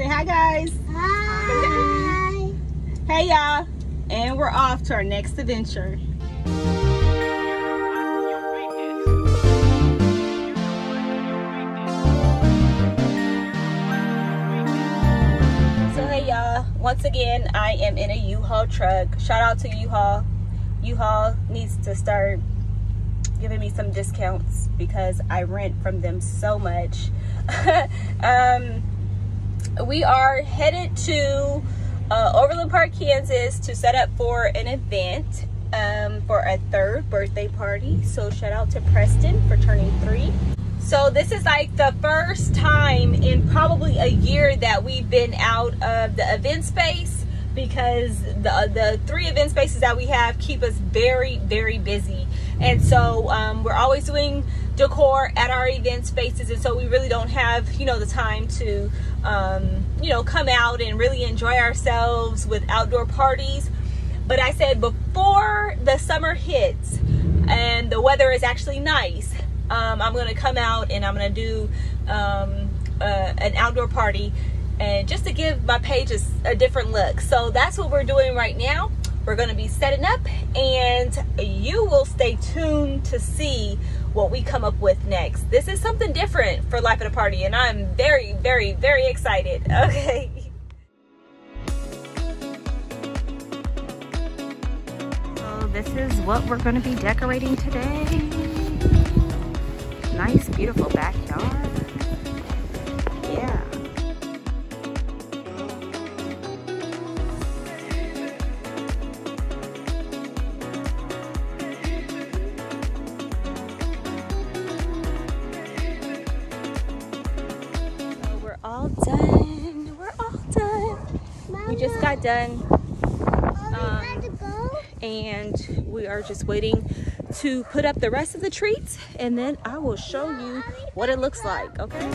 Say hi, guys. Hi. Hey, y'all. And we're off to our next adventure. So, hey, y'all. Once again, I am in a U-Haul truck. Shout out to U-Haul. U-Haul needs to start giving me some discounts because I rent from them so much. um, we are headed to uh, Overland Park, Kansas to set up for an event um, for a third birthday party. So shout out to Preston for turning three. So this is like the first time in probably a year that we've been out of the event space because the the three event spaces that we have keep us very very busy and so um, we're always doing decor at our event spaces and so we really don't have you know the time to um, you know come out and really enjoy ourselves with outdoor parties. But i said before the summer hits and the weather is actually nice um, i'm gonna come out and i'm gonna do um, uh, an outdoor party and just to give my page a, a different look. So that's what we're doing right now. We're to be setting up and you will stay tuned to see what we come up with next. This is something different for Life of the Party and i'm very very very excited okay? So this is what we're going to be decorating today. Nice beautiful backyard all done. We're all done. We just got done Are we ready um, to go? and we are just waiting to put up the rest of the treats and then I will show you what it looks like, okay?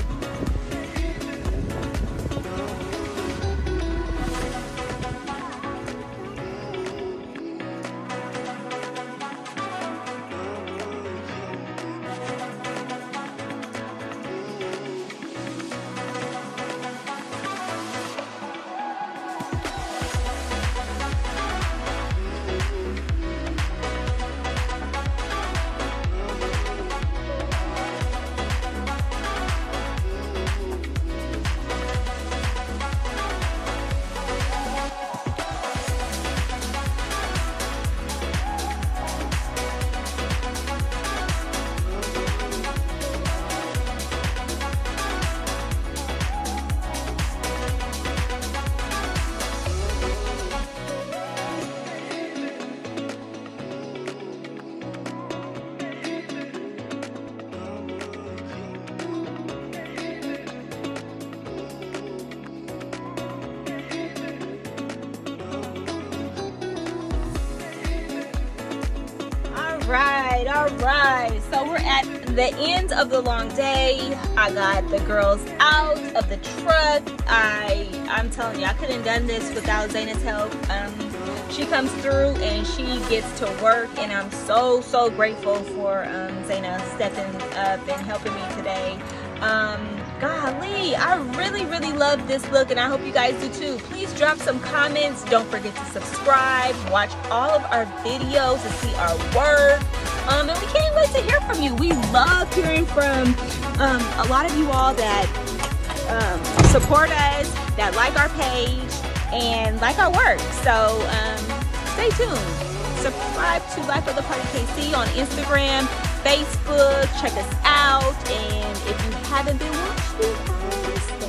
All right. So we're at the end of the long day. I got the girls out of the truck. I I'm telling you, I couldn't done this without Zaynah's help. Um, she comes through and she gets to work, and I'm so so grateful for um, stepping up and helping me today. Um, golly, I really really love this look, and I hope you guys do too. Please drop some comments. Don't forget to subscribe. Watch all of our videos to see our work. Um, and we can't wait to hear from you. We love hearing from um, a lot of you all that um, support us, that like our page, and like our work. So um, stay tuned. Subscribe to Life of the Party KC on Instagram, Facebook. Check us out. And if you haven't been watching, tuned.